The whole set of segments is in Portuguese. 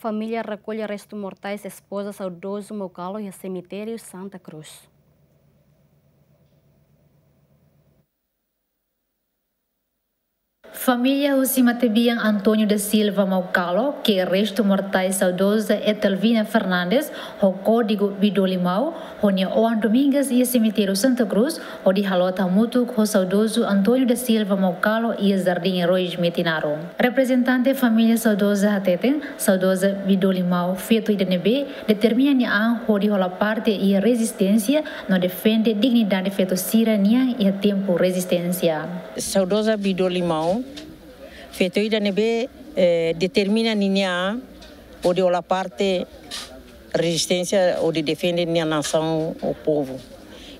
Família recolhe restos mortais esposa saudoso Mocalo e cemitério Santa Cruz. Família Husimatebian Antônio da Silva Maucalo, que é resto mortais saudosa Etelvina Fernandes, o código Bidolimau, onde Oan Domingues e cemitério Santa Cruz, onde halota mutu com saudoso Antônio da Silva Maucalo e Jardim Heróis Metinaro. Representante família saudosa Hateten, saudosa Bidolimau, feito IDNB, determina an onde rola parte e a resistência no defende dignidade feito sirania e a tempo resistência. Saudosa Bidolimau, feito nebe eh, determina ninha ou de outra parte resistência ou de defender a nação o povo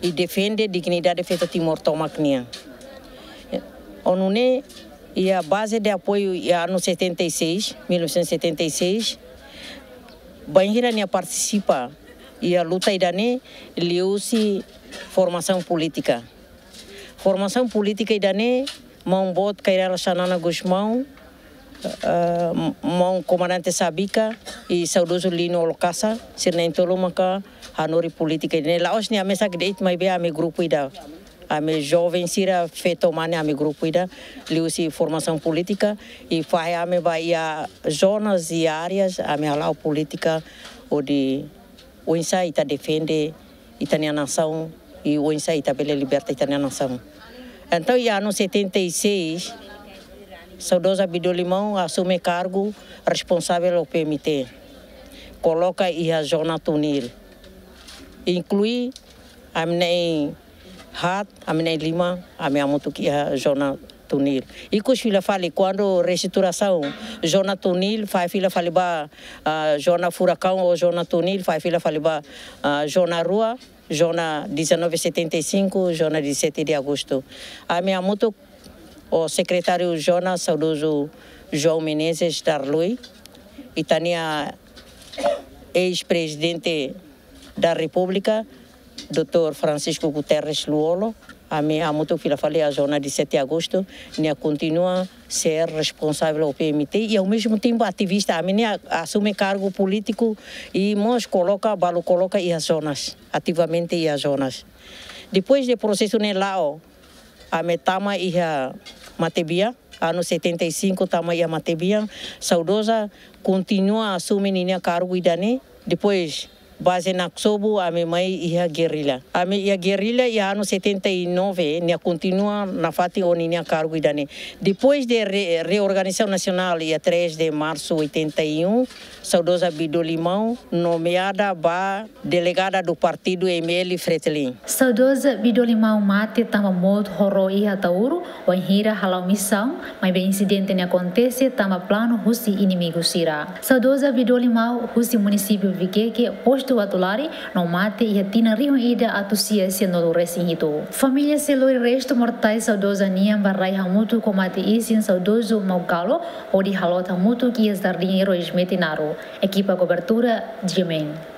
e defende a dignidade feita Timor Tomacnia. ONU e a base de apoio é ano 76, 1976, Banhira participa e a luta idane liu-se formação política. Formação política idane mão bot kairala sanana Gusmão, uh, mão comandante Sabica e saudoso Lino Olocasa, sirna tolo maka hanori política. Ne laos ni ame sak deit mai be ame grupo ida. Ame jovem sira feito mane ame grupo ida liusi formação política. E faz ame vai a zonas e áreas ame alau política o de o insa ita defende itania nação e o insa ita bele liberta itania nação então, em ano 76, saudosa Bido Limão assume cargo responsável ao PMT. Coloca a zona tunil. Inclui a minha hat, a minha lima, a minha moto a zona tunil. E que os filhos falam, quando reestruturação, zona tunil, faz filha fala ba zona furacão ou zona tunil, faz filha fala ba zona rua, zona 1975, zona 17 de agosto. A minha moto, o secretário Jonas, saudoso João Menezes Darlui, e tinha ex-presidente da República, Dr. Francisco Guterres Luolo, a minha muito filha falei a zona de 7 de agosto, né continua a ser responsável ao PMT e ao mesmo tempo ativista, a minha assume cargo político e nós coloca, balo coloca e as zonas, ativamente e as zonas. Depois do processo ne Lao, a metama e a Matebia, ano 75 tama e a Matebia, saudosa continua a assumir cargo e dane, depois base na mãe e a guerrilha. A minha guerrilha e ano 79, né, continua na fati onde né cargo dane. Depois da re, reorganização nacional, e a 3 de março de 81, saudosa Bido Limão, nomeada ba delegada do partido Emeli Fretlin. Saudosa Bido Limão mate tama moto horo e tauru, o hira halau missão, mas bem incidente ne acontece tama plano husi inimigo sira. Saudosa Bido Limão, husi município Viqueque, posto tu atulari no mate e tina rio ida atusia sendo resin itu. Família seloi resto mortais saudosa niam barai hamutu komate isin saudoso maukalo odi halota mutu ki esdardin herois metinaro. Equipa cobertura Gemen.